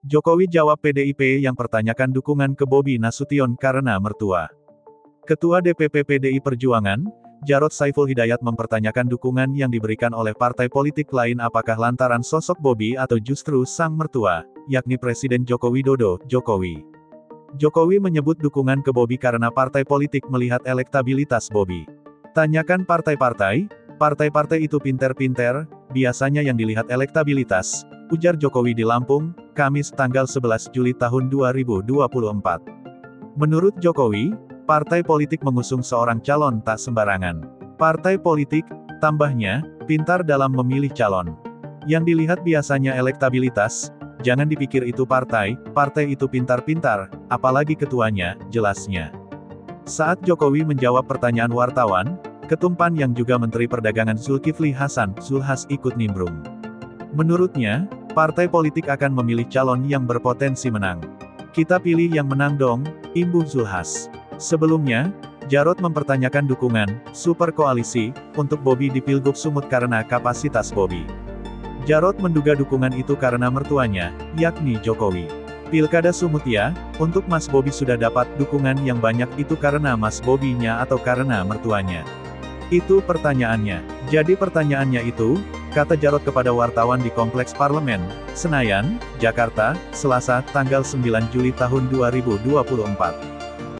Jokowi jawab PDIP yang pertanyakan dukungan ke Bobi Nasution karena mertua. Ketua DPP PDI Perjuangan, Jarod Saiful Hidayat mempertanyakan dukungan yang diberikan oleh partai politik lain apakah lantaran sosok Bobi atau justru sang mertua, yakni Presiden Joko Widodo, Jokowi. Jokowi menyebut dukungan ke Bobi karena partai politik melihat elektabilitas Bobi. Tanyakan partai-partai, partai-partai itu pinter-pinter, biasanya yang dilihat elektabilitas, ujar Jokowi di Lampung, Kamis tanggal 11 Juli tahun 2024. Menurut Jokowi, partai politik mengusung seorang calon tak sembarangan. Partai politik, tambahnya, pintar dalam memilih calon. Yang dilihat biasanya elektabilitas, jangan dipikir itu partai, partai itu pintar-pintar, apalagi ketuanya, jelasnya. Saat Jokowi menjawab pertanyaan wartawan, Ketumpan yang juga Menteri Perdagangan Zulkifli Hasan, Zulhas ikut nimbrung. Menurutnya, Partai politik akan memilih calon yang berpotensi menang. Kita pilih yang menang dong, imbuh Zulhas. Sebelumnya, Jarod mempertanyakan dukungan, super koalisi, untuk Bobi di Pilgub Sumut karena kapasitas Bobi. Jarod menduga dukungan itu karena mertuanya, yakni Jokowi. Pilkada Sumut ya, untuk Mas Bobi sudah dapat dukungan yang banyak itu karena Mas Bobinya atau karena mertuanya. Itu pertanyaannya. Jadi pertanyaannya itu, kata Jarot kepada wartawan di Kompleks Parlemen, Senayan, Jakarta, Selasa, tanggal 9 Juli tahun 2024.